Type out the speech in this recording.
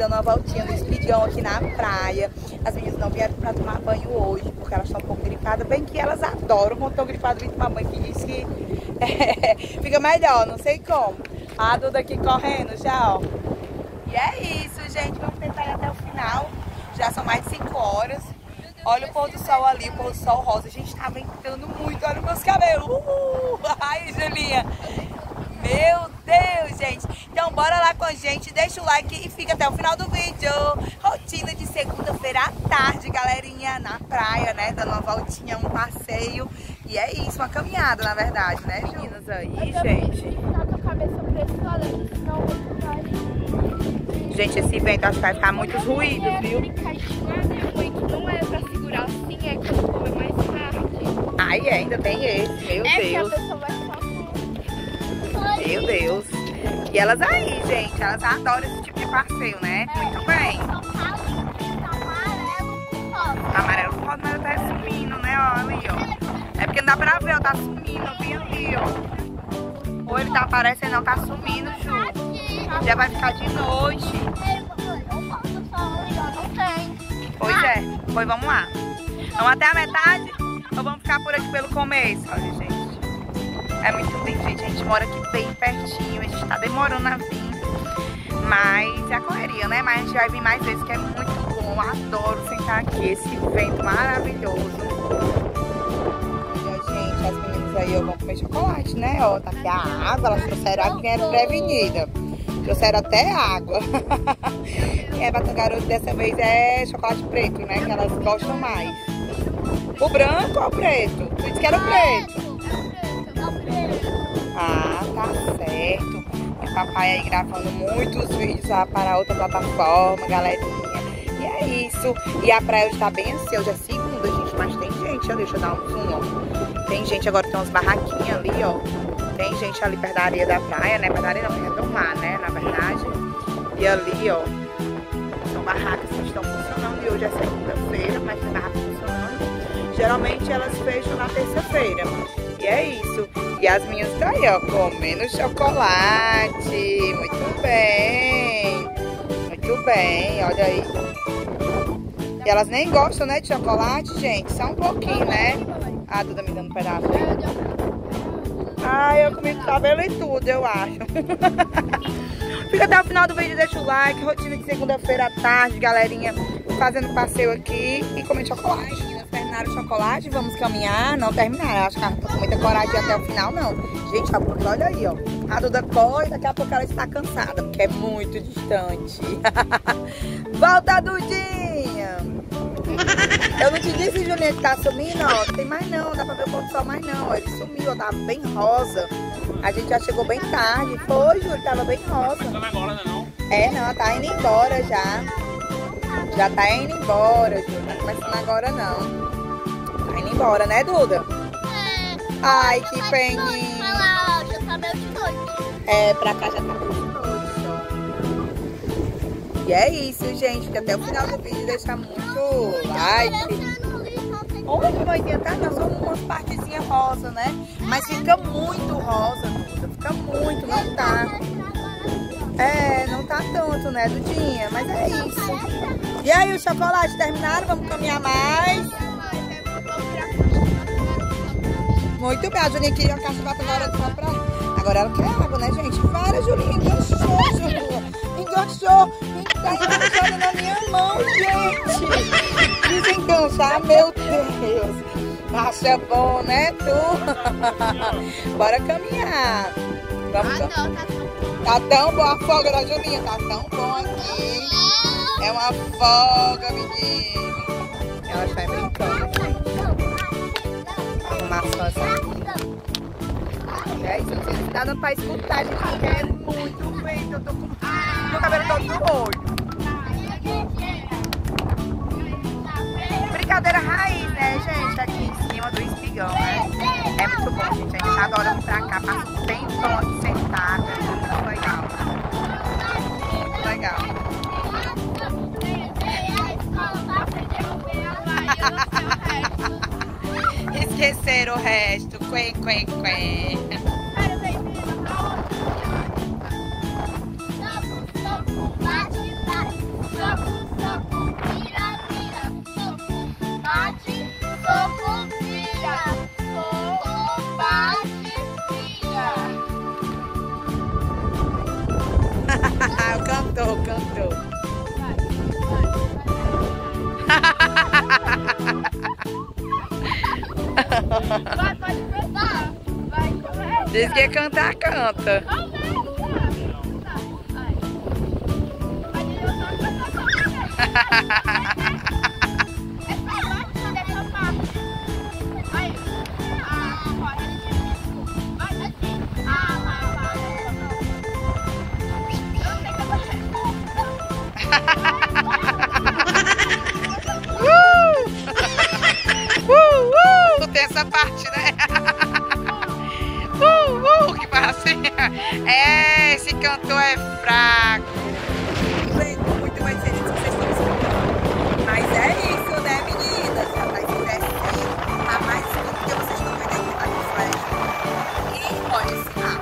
dando uma voltinha no espigão aqui na praia. As meninas não vieram pra tomar banho hoje, porque elas estão um pouco gripadas. Bem que elas adoram quando estão gripadas vir tomar banho, que diz que é, fica melhor, não sei como. A Duda aqui correndo já, ó. E é isso, gente. Vamos tentar ir até o final. Já são mais de 5 horas. Olha o pôr do sol ali, o pôr do sol rosa. A gente tá ventando muito. Olha os meus cabelos. Uh! Ai, Julinha. Meu Deus, gente. Então bora lá com a gente, deixa o like e fica até o final do vídeo. Rotina de segunda-feira à tarde, galerinha, na praia, né? Dando uma voltinha, um passeio. E é isso, uma caminhada, na verdade, né, meninas? Aí, gente. Gente, esse vento acho que vai ficar muitos ruídos, viu? Não é pra segurar assim, é quando é mais tarde. Ai, ainda tem esse, meu É Deus. pessoa vai ficar Meu Deus. E elas aí, gente, elas adoram esse tipo de passeio, né? Muito bem. Amarelo com rosa, mas tá sumindo, né? Ó, ali, ó. É porque não dá pra ver, ó, tá sumindo, bem ali, ó. Ou ele tá aparecendo, não, tá sumindo, Ju. Já vai ficar de noite. Pois é, pois vamos lá. Vamos até a metade ou vamos ficar por aqui pelo começo? Olha, gente. É muito lindo, gente. A gente mora aqui bem pertinho. A gente tá demorando a vir. Mas é a correria, né? Mas a gente vai vir mais vezes, que é muito bom. Adoro sentar aqui. Esse vento maravilhoso. Olha, gente, as meninas aí vão comer chocolate, né? Ó, tá aqui a água. Elas trouxeram água que prevenida. Trouxeram até água. e é pra garoto dessa vez é chocolate preto, né? Que elas gostam mais. O branco ou o preto? Tu que era o preto. Ah, tá certo. E papai aí gravando muitos vídeos lá para outra plataforma, galerinha. E é isso. E a praia hoje tá bem assim, hoje é segunda, gente, mas tem gente, ó, deixa eu dar um zoom, ó. Tem gente agora, tem umas barraquinhas ali, ó. Tem gente ali perto da areia da praia, né? Perto da areia não, perto do mar, né? Na verdade. E ali, ó, são barracas que estão funcionando. E hoje é segunda-feira, mas tem barracas funcionando. Geralmente elas fecham na terça-feira. E é isso. E as minhas tá aí, ó, comendo chocolate. Muito bem. Muito bem, olha aí. E elas nem gostam, né, de chocolate, gente. Só um pouquinho, né? A Duda me dando um pedaço. Ai, eu comi cabelo e tudo, eu acho. Fica até o final do vídeo, deixa o like. Rotina de segunda-feira à tarde, galerinha. Fazendo passeio aqui e comendo chocolate. Terminaram o chocolate, vamos caminhar. Não terminaram, acho que não estão com muita coragem até o final, não. Gente, Duda, olha aí, ó. A Duda corre, daqui a pouco ela está cansada, porque é muito distante. Volta, Dudinha! Eu não te disse, Julinha, que tá sumindo, ó. Tem mais não, dá pra ver o pôr do sol mais não. Ele sumiu, ó, tava bem rosa. A gente já chegou bem tarde. Foi, Júlio, tava bem rosa. Começando agora, né, não? É, não, tá indo embora já. Já tá indo embora, Júlio. Tá começando agora não. Tá indo embora, né, Duda? Ai, que peninha. É, pra cá já tá muito noite. E é isso, gente. Fica até o final do vídeo deixa muito like. Olha, mãezinha, tá? Nós somos umas partezinhas rosa, né? Mas fica muito rosa, Duda. Fica muito, não tá. É, não tá tanto, né, Dudinha? Mas é isso. E aí, o chocolate terminaram? Vamos caminhar mais? Muito bem, a Julinha queria uma caixa de batata agora só pra... Agora ela quer água, né, gente? Para, Julinha, enganchou, Julinha. Enganchou. Tá enganchando na minha mão, gente. Desenganchar, meu Deus. Acha bom, né, tu? Bora caminhar. Vamos caminhar. Tá tão bom a folga da Julinha, tá tão bom aqui. É uma folga, menino. Ela está brincando, gente. Arrumar as coisas aqui. É isso. Tá dando pra escutar, gente, porque é muito feio. Eu tô com meu cabelo todo no olho. o resto. Quen, quen, quen. o cantor. Vai, pode cantar. Vai, começa. Diz que cantar, canta. Começa. Tá, vai. Vai, É, esse cantor é fraco. Muito mais que vocês estão escutando. Mas é isso, né, meninas? Já tá mais escuro que vocês estão vendo aqui na flash. E pode ensinar.